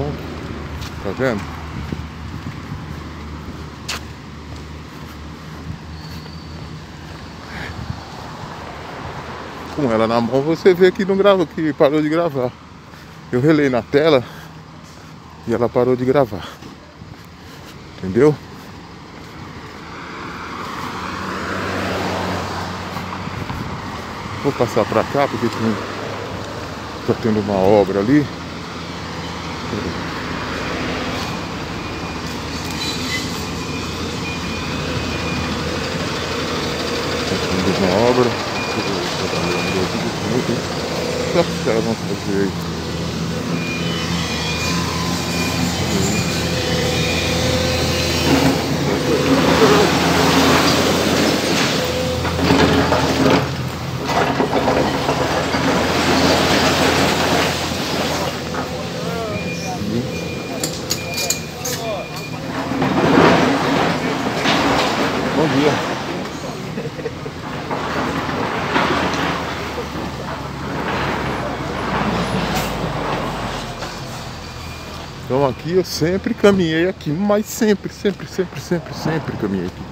volta. Tá vendo? Com ela na mão você vê que não grava, que parou de gravar. Eu relei na tela e ela parou de gravar. Entendeu? Vou passar pra cá porque tem, tá tendo uma obra ali. Tá tendo uma obra. Os caras vão fazer aí? Bom dia. Então aqui eu sempre caminhei aqui, mas sempre, sempre, sempre, sempre, sempre caminhei aqui.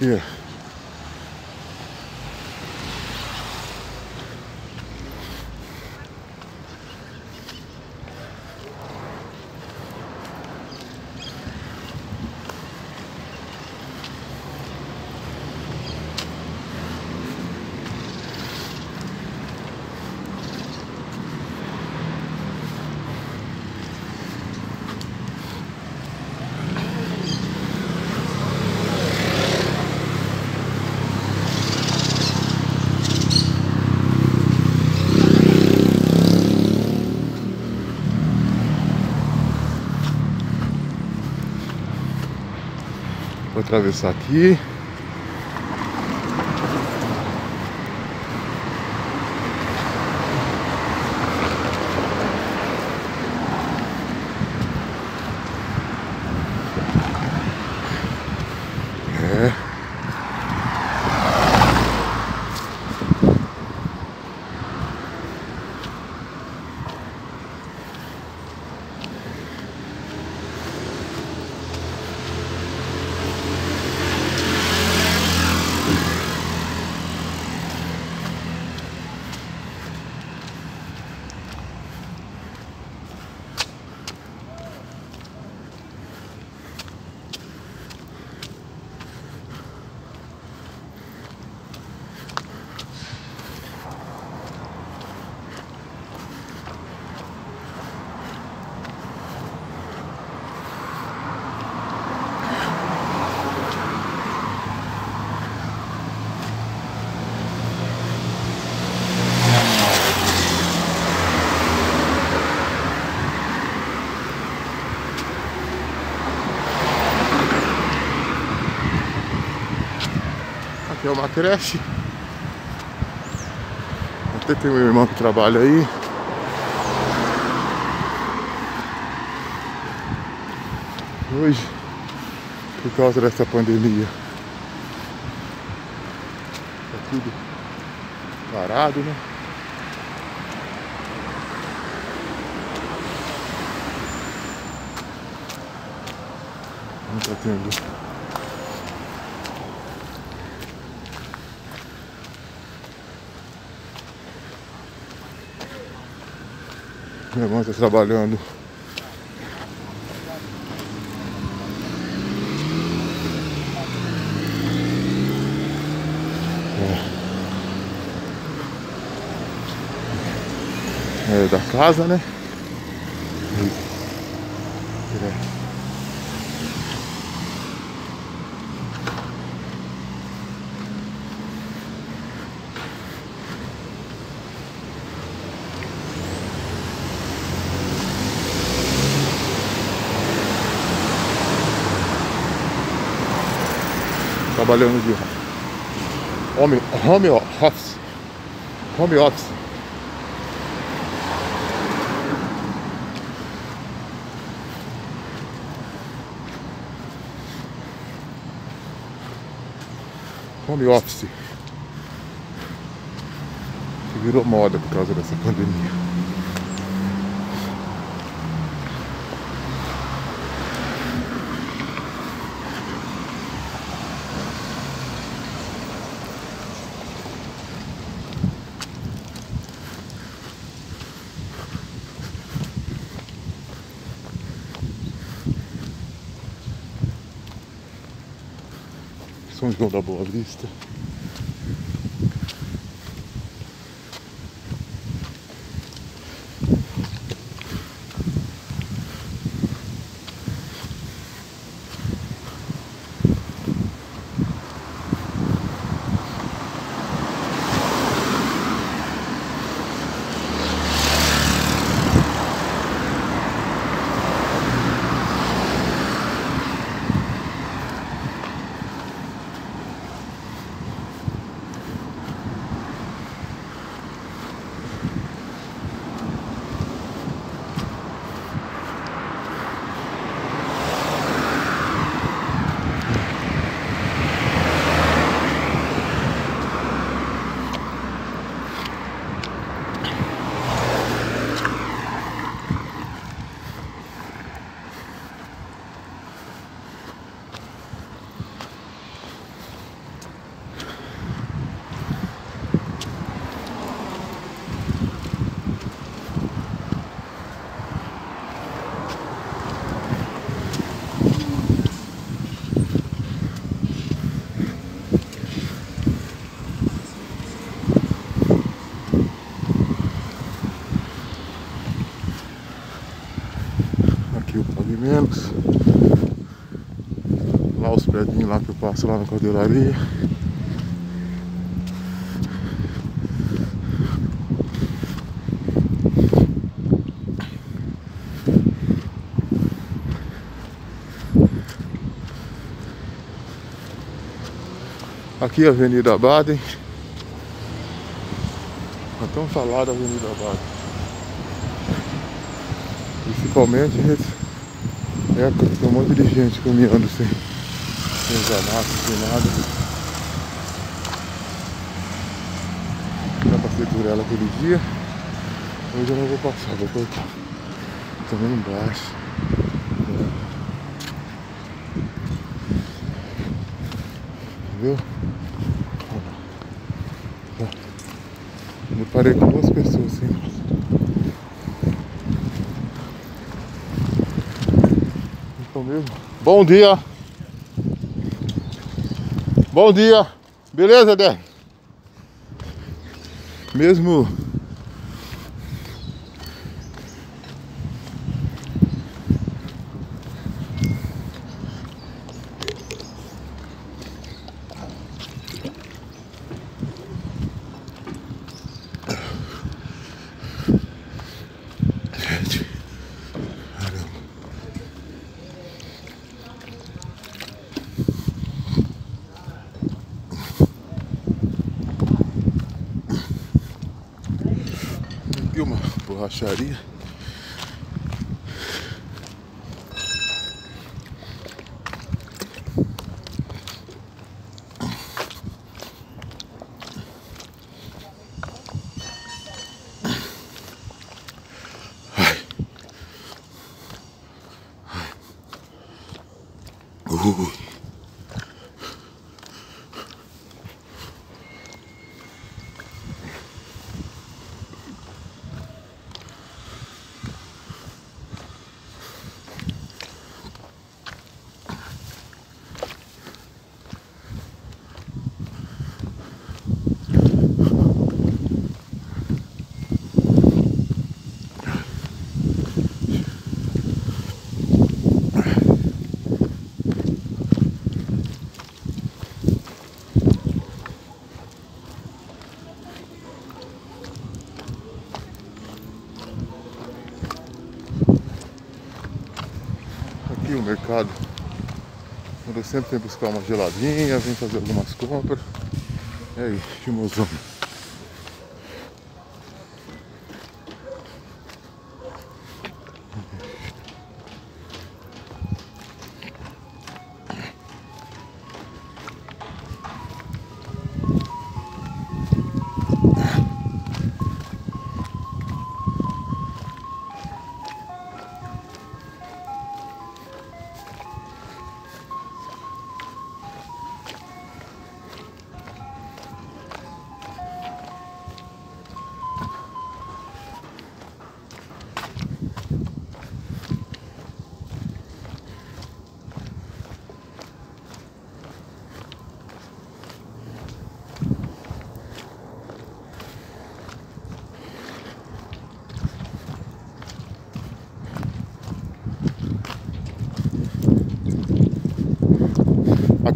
Yeah. Atravessar aqui. É. Aqui é uma creche. Até tem meu irmão que trabalha aí. Hoje, por causa dessa pandemia, tá tudo parado, né? Não tá tendo Meu irmão está trabalhando. É. É da casa, né? Trabalhando de home, home office. Home office. Home office. Virou moda por causa dessa pandemia. São João da Boa Vista. Aqui o Pague Menos. Predinhos lá que eu passo lá na cordelaria. Aqui a Avenida Baden. A tão falada Avenida Baden. Principalmente nessa época que tem um monte de gente caminhando sem, máscara, sem nada. Já passei por ela aquele dia. Hoje eu não vou passar, vou cortar. Também embaixo. Viu? Eu parei com duas pessoas assim. Então mesmo. Bom dia. Bom dia. Beleza, Dé? Mesmo Gente, caramba. Aqui uma aqui o mercado. Onde eu sempre venho buscar uma geladinha, venho fazer algumas compras. E aí, chimozão.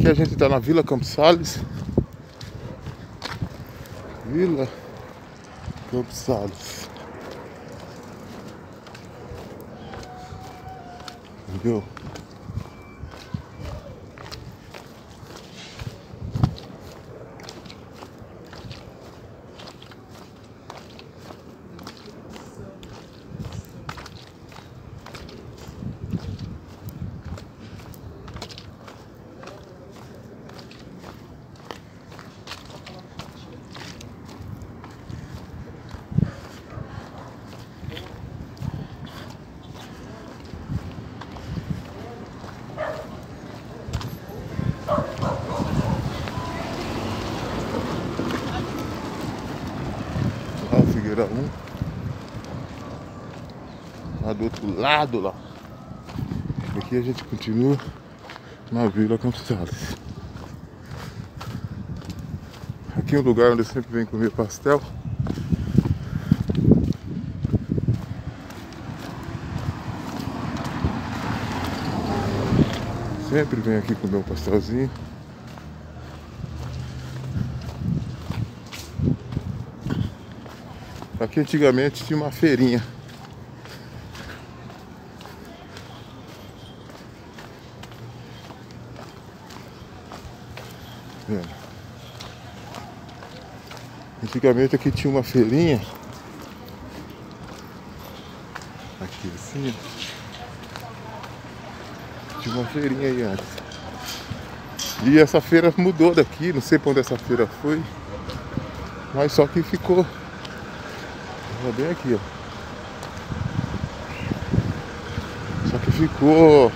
Aqui a gente está na Vila Campos Sales. Vila Campos Sales. Entendeu? Lá Figueira 1. Lá do outro lado lá. Aqui a gente continua na Vila Campos Sales. Aqui é um lugar onde eu sempre venho comer pastel. Sempre venho aqui comer um pastelzinho. Aqui antigamente tinha uma feirinha. Vendo? Antigamente aqui tinha uma feirinha. Aqui assim. Tinha uma feirinha aí antes. E essa feira mudou daqui, não sei pra onde essa feira foi. Mas só que ficou é bem aqui, ó. Só que ficou.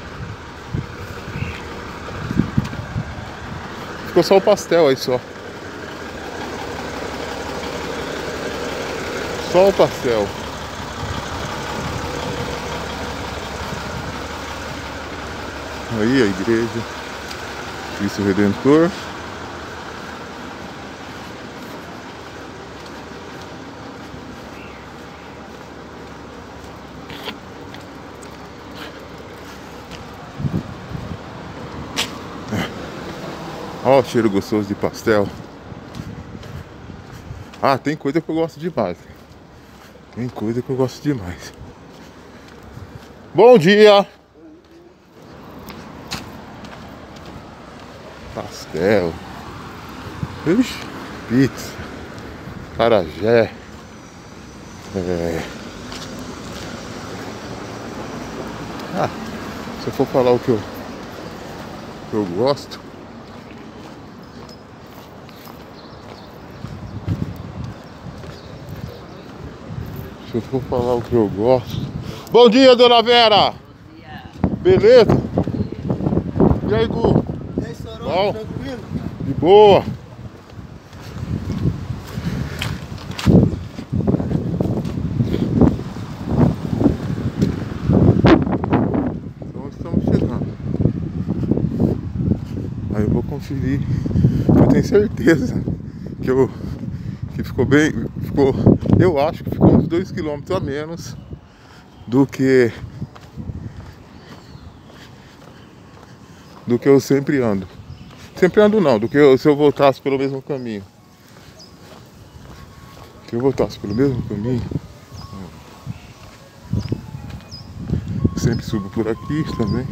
Ficou só o pastel aí só. Só o pastel. Aí a igreja. Cristo Redentor. Ó, o cheiro gostoso de pastel. Ah, tem coisa que eu gosto demais. Tem coisa que eu gosto demais. Bom dia! Pastel. Ixi, pizza. Carajé. É... Ah, se eu for falar o que eu, que eu gosto. Se eu for falar o que eu gosto. Bom dia, dona Vera! Beleza? E aí, Gu? E aí, Sorão, Bom. tranquilo? De boa? Então estamos chegando. Aí eu vou conferir. Eu tenho certeza que eu que ficou bem. Ficou. Eu acho que ficou uns 2 km a menos do que. Do que eu sempre ando. Sempre ando não, do que eu- se eu voltasse pelo mesmo caminho. Se eu voltasse pelo mesmo caminho. Sempre subo por aqui também.